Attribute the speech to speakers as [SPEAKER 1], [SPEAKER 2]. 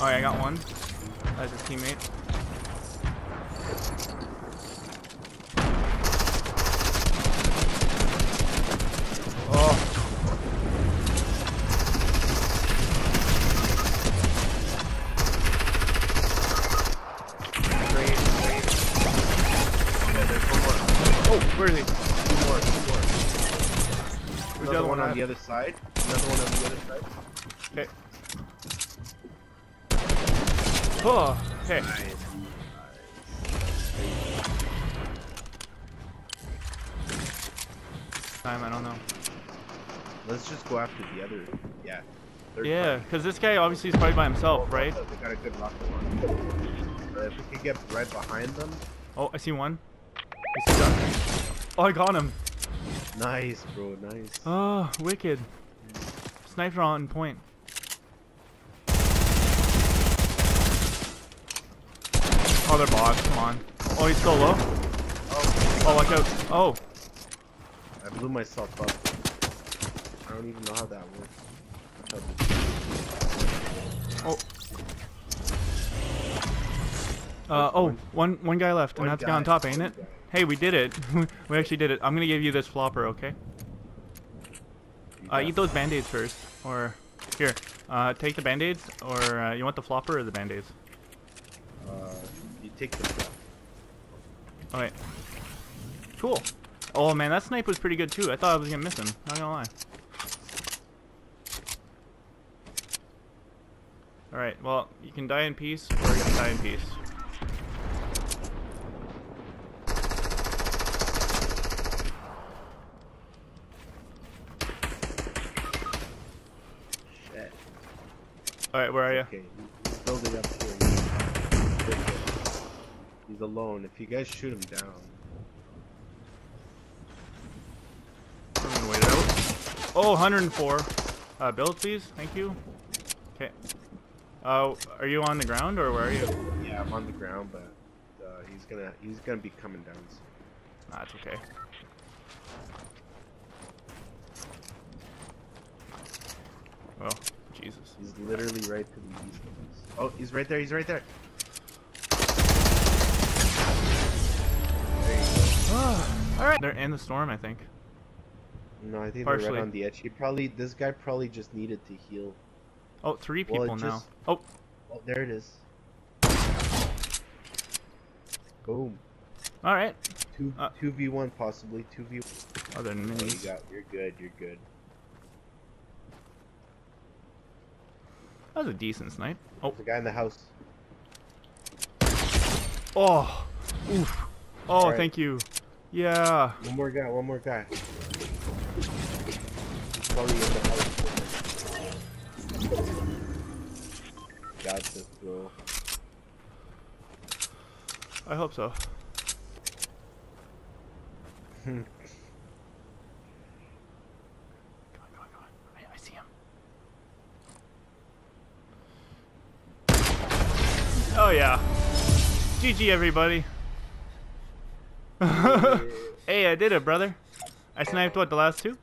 [SPEAKER 1] Oh, yeah, I got one. That's his teammate. Oh.
[SPEAKER 2] Great, great. Yeah, there's one more.
[SPEAKER 1] Oh, where is he?
[SPEAKER 2] Two more, two more.
[SPEAKER 1] Where's
[SPEAKER 2] Another
[SPEAKER 1] the other
[SPEAKER 2] one
[SPEAKER 1] one
[SPEAKER 2] on the other side. Another one on the other side.
[SPEAKER 1] Okay. Oh, okay. Time, I don't know.
[SPEAKER 2] Let's just go after the other. Yeah.
[SPEAKER 1] Yeah, because this guy obviously is probably by himself, right?
[SPEAKER 2] They got a good rocket. Uh, if we could get right behind them.
[SPEAKER 1] Oh, I see one. I see. Oh, I got him.
[SPEAKER 2] Nice, bro. Nice.
[SPEAKER 1] Oh, wicked. Sniper on point. Oh, they're. Come on. Oh, he's still low.
[SPEAKER 2] Oh,
[SPEAKER 1] Oh, watch out. Oh,
[SPEAKER 2] I blew myself up. I don't even know how that works.
[SPEAKER 1] oh. Uh, oh, one one guy left, and
[SPEAKER 2] One
[SPEAKER 1] that's the guy on top, ain't it? Hey, we did it. we actually did it. I'm gonna give you this flopper, okay? Uh, eat those band-aids first, or here. Uh, take the band-aids, or uh, you want the flopper or the band-aids?
[SPEAKER 2] Take the.
[SPEAKER 1] All right. Cool. Oh man, that snipe was pretty good too. I thought I was gonna miss him. Not gonna lie. All right. Well, you can die in peace, or you can die in peace.
[SPEAKER 2] Shit.
[SPEAKER 1] All right, where are you?
[SPEAKER 2] Okay, building up here. He's alone. If you guys shoot him down.
[SPEAKER 1] I'm gonna wait out. Oh, 104. Uh, build, please. Thank you. Okay. Uh, are you on the ground or where are you?
[SPEAKER 2] Yeah, I'm on the ground, but uh, he's gonna he's gonna be coming down. soon.
[SPEAKER 1] Nah, it's okay. Oh, Jesus.
[SPEAKER 2] He's literally right to the east of us. Oh, he's right there. He's right. There you
[SPEAKER 1] All right. They're in the storm, I think.
[SPEAKER 2] No, I think they're
[SPEAKER 1] Partially.
[SPEAKER 2] right on the edge. He probably this guy probably just needed to heal.
[SPEAKER 1] Oh, three
[SPEAKER 2] Well,
[SPEAKER 1] people
[SPEAKER 2] it
[SPEAKER 1] now.
[SPEAKER 2] just-
[SPEAKER 1] Oh,
[SPEAKER 2] Oh, there it is. Boom.
[SPEAKER 1] all right.
[SPEAKER 2] Two
[SPEAKER 1] Uh,
[SPEAKER 2] two v one possibly two v.
[SPEAKER 1] Other than
[SPEAKER 2] Oh, you got. You're good. You're good.
[SPEAKER 1] That was a decent snipe. Oh,
[SPEAKER 2] The guy in the house.
[SPEAKER 1] oh, oof. Oh,
[SPEAKER 2] Alright.
[SPEAKER 1] thank you. Yeah.
[SPEAKER 2] One more guy. One more guy. He's probably in the house. Got this, bro.
[SPEAKER 1] I hope so.
[SPEAKER 2] Hmm.
[SPEAKER 1] Come on, come on, come on. I, I see him. Oh yeah. GG everybody. hey, I did it, brother. I sniped what the last two?